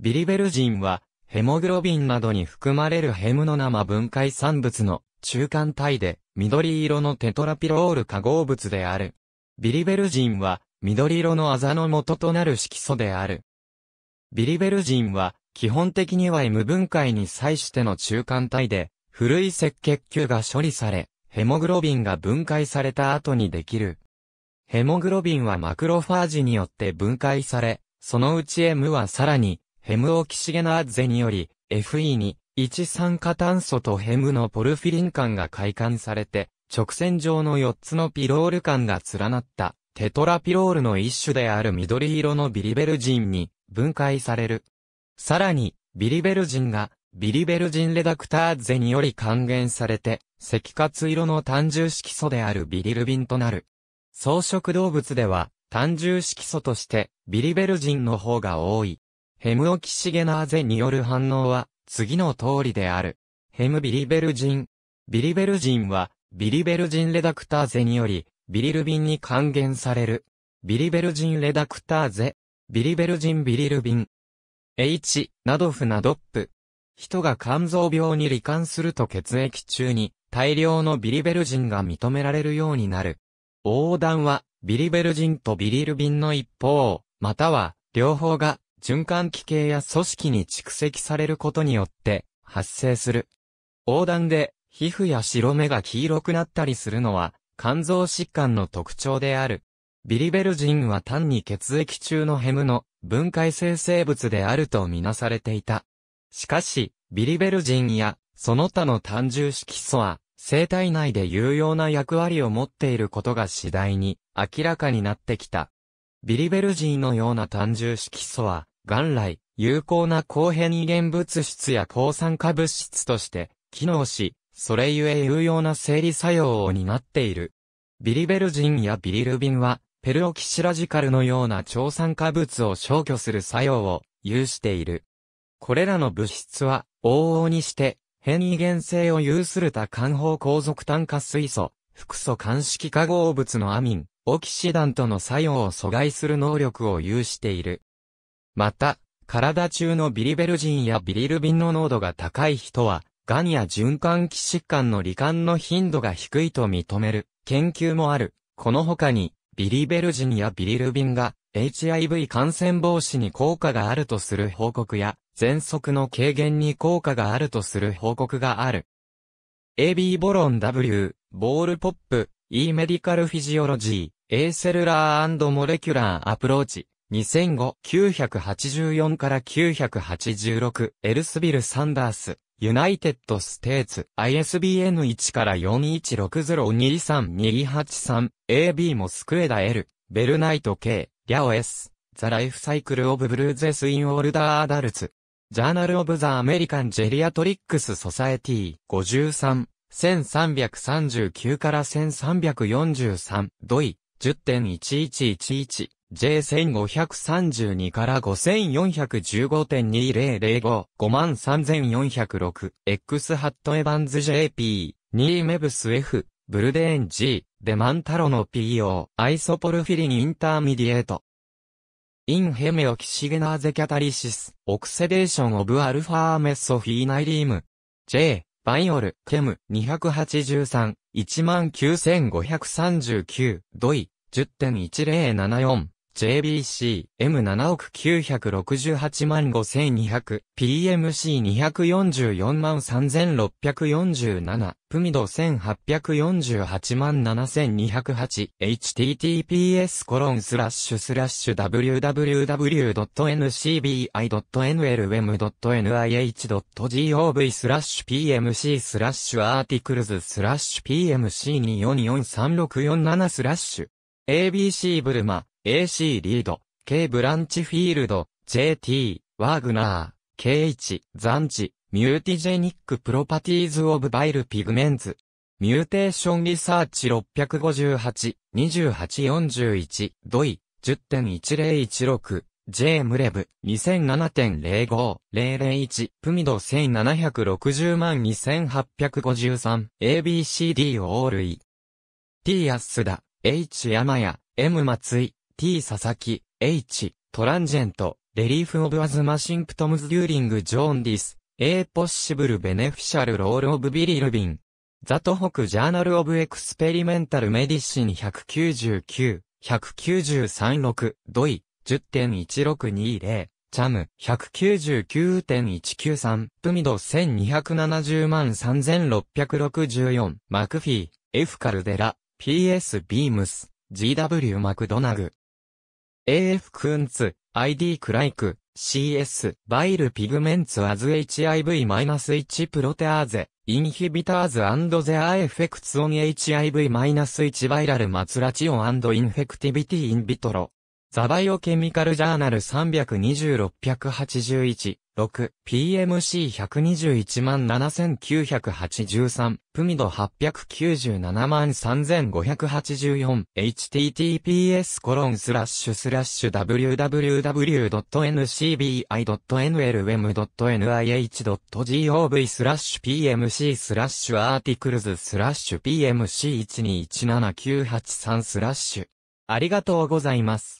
ビリベルジンは、ヘモグロビンなどに含まれるヘムの生分解産物の中間体で、緑色のテトラピロール化合物である。ビリベルジンは、緑色のあざの元となる色素である。ビリベルジンは、基本的には M 分解に際しての中間体で、古い赤血球が処理され、ヘモグロビンが分解された後にできる。ヘモグロビンはマクロファージによって分解され、そのうち M はさらに、ヘムオキシゲナーゼにより、FE に、一酸化炭素とヘムのポルフィリン管が開管されて、直線上の4つのピロール管が連なった、テトラピロールの一種である緑色のビリベルジンに分解される。さらに、ビリベルジンが、ビリベルジンレダクターゼにより還元されて、赤活色の単重色素であるビリルビンとなる。草食動物では、単重色素として、ビリベルジンの方が多い。ヘムオキシゲナーゼによる反応は、次の通りである。ヘムビリベルジン。ビリベルジンは、ビリベルジンレダクターゼにより、ビリルビンに還元される。ビリベルジンレダクターゼ。ビリベルジンビリルビン。H、ナドフナドップ。人が肝臓病に罹患すると血液中に大量のビリベルジンが認められるようになる。横断はビリベルジンとビリルビンの一方、または両方が循環器系や組織に蓄積されることによって発生する。横断で皮膚や白目が黄色くなったりするのは肝臓疾患の特徴である。ビリベルジンは単に血液中のヘムの分解性生物であるとみなされていた。しかし、ビリベルジンやその他の単重色素は生体内で有用な役割を持っていることが次第に明らかになってきた。ビリベルジンのような単重色素は元来、有効な高変異原物質や抗酸化物質として機能し、それゆえ有用な生理作用を担っている。ビリベルジンやビリルビンは、ペルオキシラジカルのような超酸化物を消去する作用を有している。これらの物質は、往々にして、変異原性を有する多環法構属炭化水素、複素間式化合物のアミン、オキシダントの作用を阻害する能力を有している。また、体中のビリベルジンやビリルビンの濃度が高い人は、癌や循環器疾患の罹患の頻度が低いと認める研究もある。この他に、ビリベルジンやビリルビンが HIV 感染防止に効果があるとする報告や、喘息の軽減に効果があるとする報告がある。AB ボロン W、ボールポップ、E メディカルフィジオロジー、A セルラーモレキュラーアプローチ、2005、984から986、エルスビル・サンダース、ユナイテッドステーツ ISBN 1から41602328 AB モスクエダ L ベルナイト K リャオ S ザライフサイクルオブブルーゼスインオルダーアダルツJournal of the American Geriatrics Society 53 1339から1343 doi 10.1111 J1532 から5415.2005 53406 X ハットエバンズ JP 2メブス F ブルデーン G デマンタロの PO isoporphyrin intermediate。in heme oxygenase catalysis oxidation of alpha meso phenylheme。J Biol、Chem、283、19539、 doi、10.1074、JBC、M7 億968万5200、PMC244 万3647、 PMID 1848万7208、https コロンスラッシュスラッシュ www.ncbi.nlm.nih.gov スラッシュ PMC スラッシュ articles スラッシュ。PMC2443647 スラッシュ ABC ブルマ。AC リード、K ブランチフィールド、JT、ワーグナー、 K、The anti、mutagenic properties of bile pigments。 Mutation Research 658、2841、 doi、10.1016、J mrrev、2007.05、001、 PMID 1760万2853、ABCD オールイ。T 安田、H 山谷、M 松井、T. 佐々木、H. Transient、relief of asthma symptoms during jaundice、A. possible beneficial role of bilirubin、The Tohoku Journal of Experimental Medicine 199、1936 doi、10.1620、 tjem、199.193 PMID 1270万3664、マクフィー、F・ カルデラ、PS・ ビームス、GW・ マクドナグ、AF クンツ、ID クライク、CS、 Bile pigments as HIV-1 protease、inhibitors their effects on HIV-1 viral maturation infectivity in vitro。The Biochemical Journal 32681、6、PMC1217983、 PMID 8973584、https コロンスラッシュスラッシュ www.ncbi.nlm.nih.gov スラッシュ PMC スラッシュアーティクルズスラッシュ PMC1217983 スラッシュ。ありがとうございます。